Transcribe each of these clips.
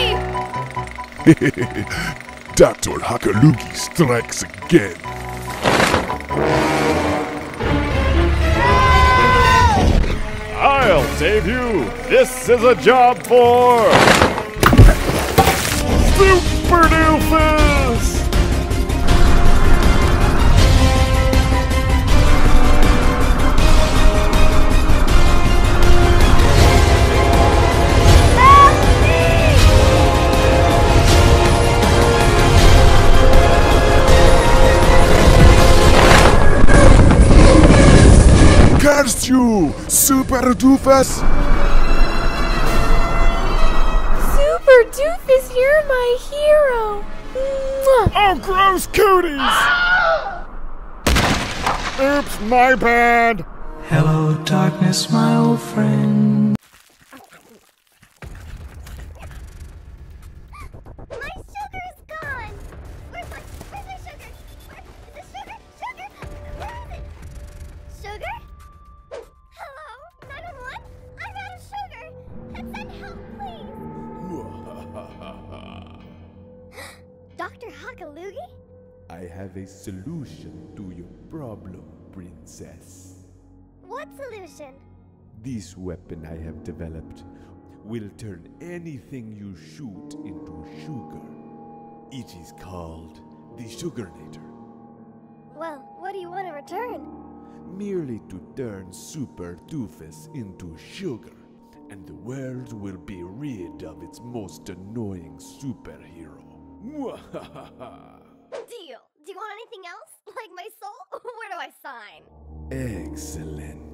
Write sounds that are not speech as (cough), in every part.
(laughs) Dr. Hockaloogie strikes again. I'll save you! This is a job for. Super Doofus! Super Doofus! Super Doofus, you're my hero. Mwah. Oh, gross cooties! Oops, my bad! Hello, darkness, my old friend. I have a solution to your problem, princess. What solution? This weapon I have developed will turn anything you shoot into sugar. It is called the Sugarnator. Well, what do you want in return? Merely to turn Super Doofus into sugar, and the world will be rid of its most annoying superhero. (laughs) Mwahaha. Sign? Excellent.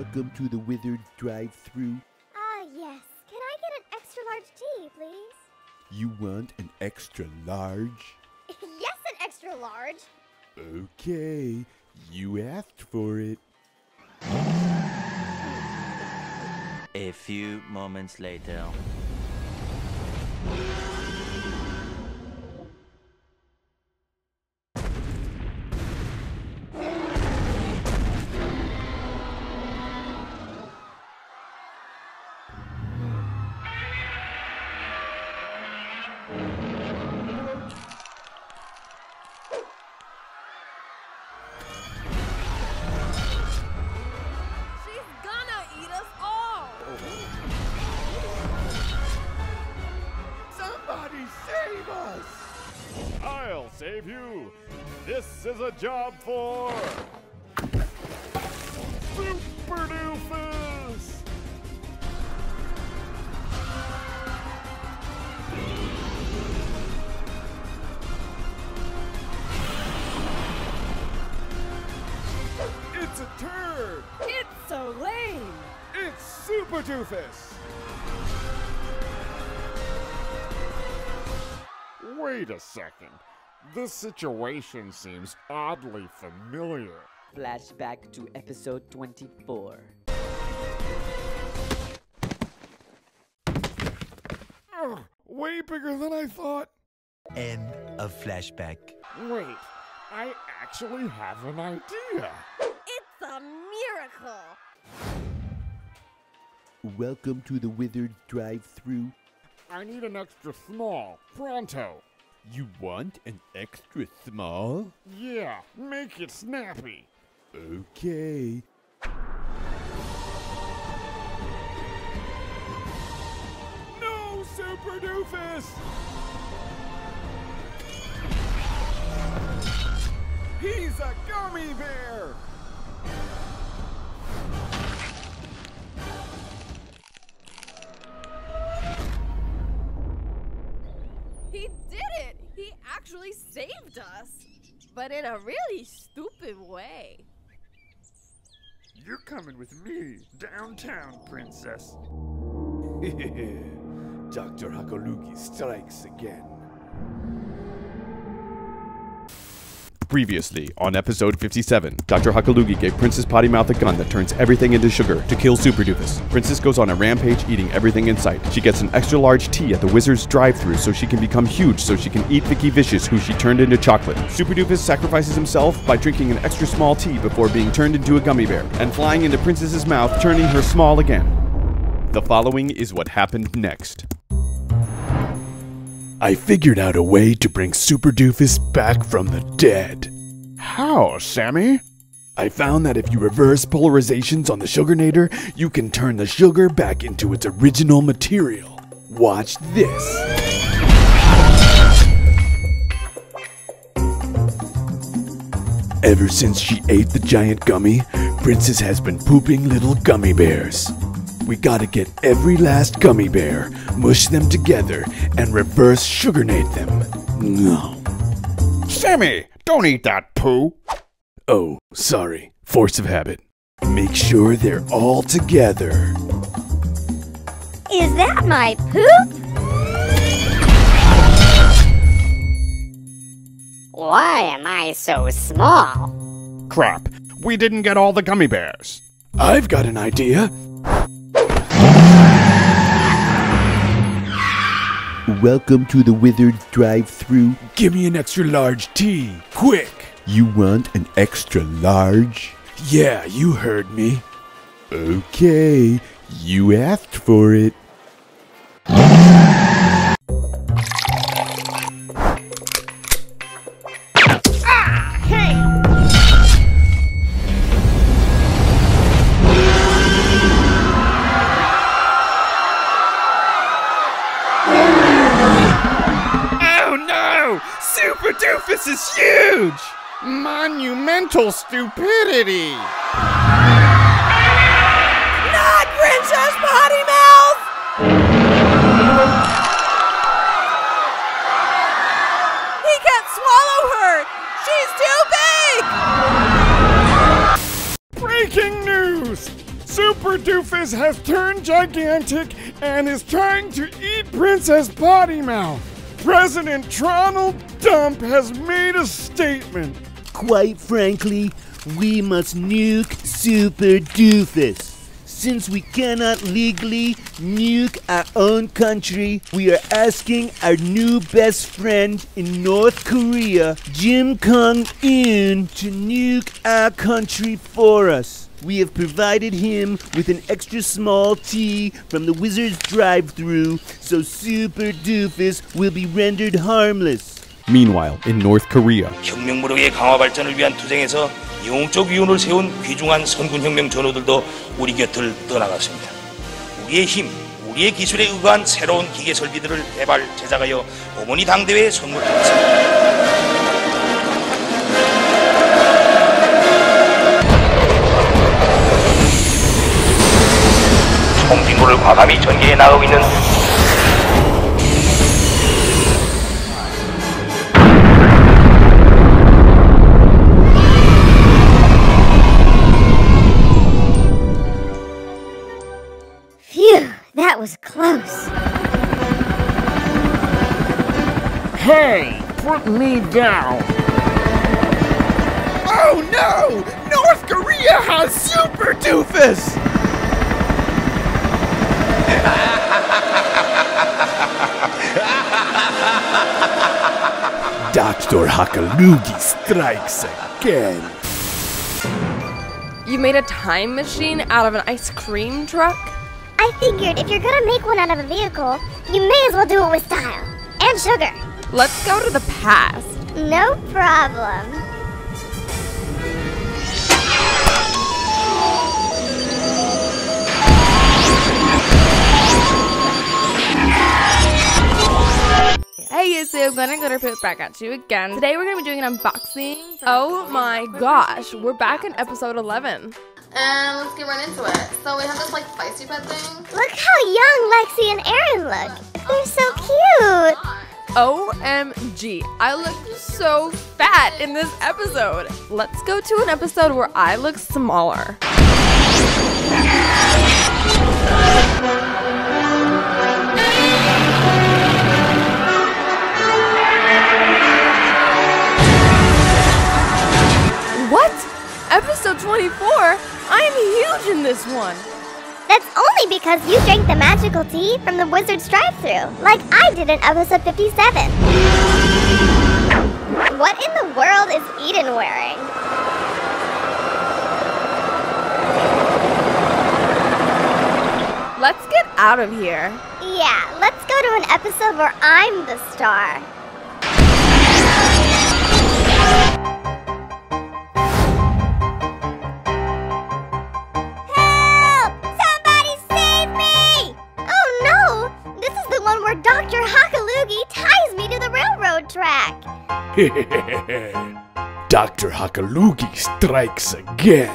Welcome to the Wizard's Drive Through. Ah, yes. Can I get an extra large tea, please? You want an extra large? (laughs) yes, an extra large. Okay, you asked for it. A few moments later. This is a job for. Super Doofus! It's a turd! It's so lame. It's Super Doofus! Wait a second. This situation seems oddly familiar. Flashback to episode 24. Ugh, way bigger than I thought. End of flashback. Wait, I actually have an idea. It's a miracle. Welcome to the Wizard's Drive Through. I need an extra small. Pronto. You want an extra small? Yeah, make it snappy. Okay. No, Super Doofus! He's a gummy bear! actually saved us, but in a really stupid way. You're coming with me downtown, princess. (laughs) Dr. Hockaloogie strikes again. Previously, on episode 57, Dr. Hockaloogie gave Princess Pottymouth a gun that turns everything into sugar to kill Super Doofus. Princess goes on a rampage eating everything in sight. She gets an extra large tea at the Wizard's drive thru so she can become huge so she can eat Vicky Vicious, who she turned into chocolate. Super Doofus sacrifices himself by drinking an extra small tea before being turned into a gummy bear and flying into Princess's mouth, turning her small again. The following is what happened next. I figured out a way to bring Super Doofus back from the dead. How, Sammy? I found that if you reverse polarizations on the Sugarnator, you can turn the sugar back into its original material. Watch this. Ever since she ate the giant gummy, Princess has been pooping little gummy bears. We gotta get every last gummy bear, mush them together, and reverse sugarnate them. No. Sammy, don't eat that poo. Oh, sorry. Force of habit. Make sure they're all together. Is that my poop? Why am I so small? Crap, we didn't get all the gummy bears. I've got an idea. Welcome to the Wizard's drive-through. Give me an extra large tea, quick. You want an extra large? Yeah, you heard me. Okay, you asked for it. Doofus is huge! Monumental stupidity! Not Princess Pottymouth! He can't swallow her! She's too big! Breaking news! Super Doofus has turned gigantic and is trying to eat Princess Pottymouth. President Donald Dump has made a statement. Quite frankly, we must nuke Super Doofus. Since we cannot legally nuke our own country, we are asking our new best friend in North Korea, Jim Kong Un, to nuke our country for us. We have provided him with an extra small tea from the Wizard's drive thru so Super Doofus will be rendered harmless. Meanwhile, in North Korea, 혁명무력의 강화 발전을 위한 투쟁에서 영웅적 위운을 세운 귀중한 선군혁명 전우들도 우리 곁을 떠나갔습니다. 우리의 힘, 우리의 기술에 의거한 새로운 기계 설비들을 개발, 제작하여 어머니 당대회에 선물드렸습니다. 총진구를 과감히 전개해 나가고 있는 Phew, that was close. Hey, put me down. Oh no! North Korea has Super Doofus! (laughs) Dr. Hockaloogie strikes again. You made a time machine out of an ice cream truck? I figured if you're gonna make one out of a vehicle, you may as well do it with style. And sugar. Let's go to the past. No problem. Hey YouTube, Glenda Glitterpoop back at you again. Today we're gonna be doing an unboxing. Oh my gosh, we're back in episode 11. And let's get right into it. So we have this like feisty pet thing. Look how young Lexi and Aaron look. They're so oh cute. OMG, I look so fat in this episode. Let's go to an episode where I look smaller. What? Episode 24? I am huge in this one. That's only because you drank the magical tea from the wizard's drive-through, like I did in episode 57. What in the world is Eden wearing? Let's get out of here. Yeah, let's go to an episode where I'm the star. (laughs) Dr. Hockaloogie strikes again.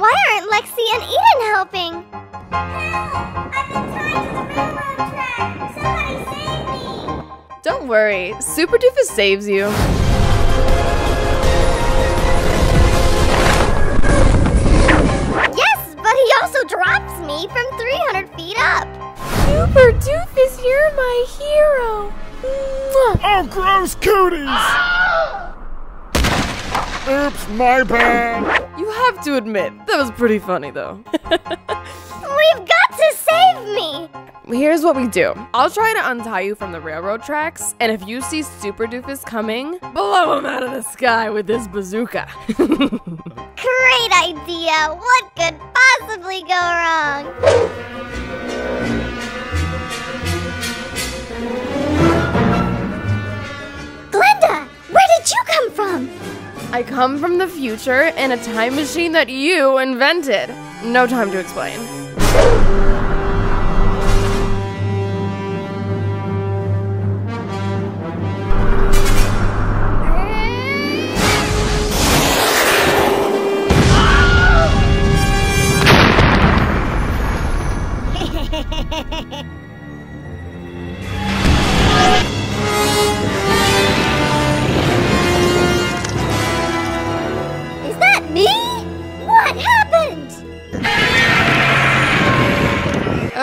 Why aren't Lexi and Eden helping? Help! I've been tied to the railroad track! Somebody save me! Don't worry, Super Doofus saves you. Gross cooties! Oops, my bad. You have to admit, that was pretty funny though. (laughs) We've got to save me! Here's what we do. I'll try to untie you from the railroad tracks, and if you see Super Doofus coming, blow him out of the sky with this bazooka. (laughs) Great idea! What could possibly go wrong? From? I come from the future in a time machine that you invented. No time to explain.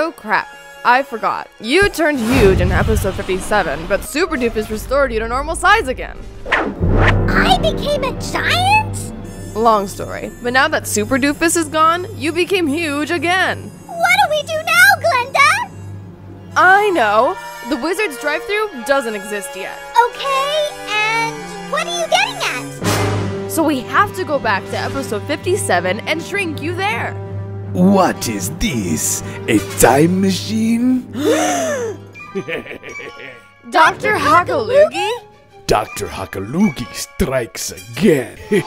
Oh crap. I forgot. You turned huge in episode 57, but Super Doofus restored you to normal size again. I became a giant? Long story, but now that Super Doofus is gone, you became huge again. What do we do now, Glenda? I know. The Wizard's drive-thru doesn't exist yet. Okay, and what are you getting at? So we have to go back to episode 57 and shrink you there. What is this? A time machine? (gasps) Dr. Hockaloogie? Dr. Hockaloogie strikes again. (laughs) We're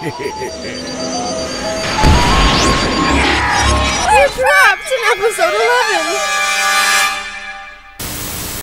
trapped in episode 11.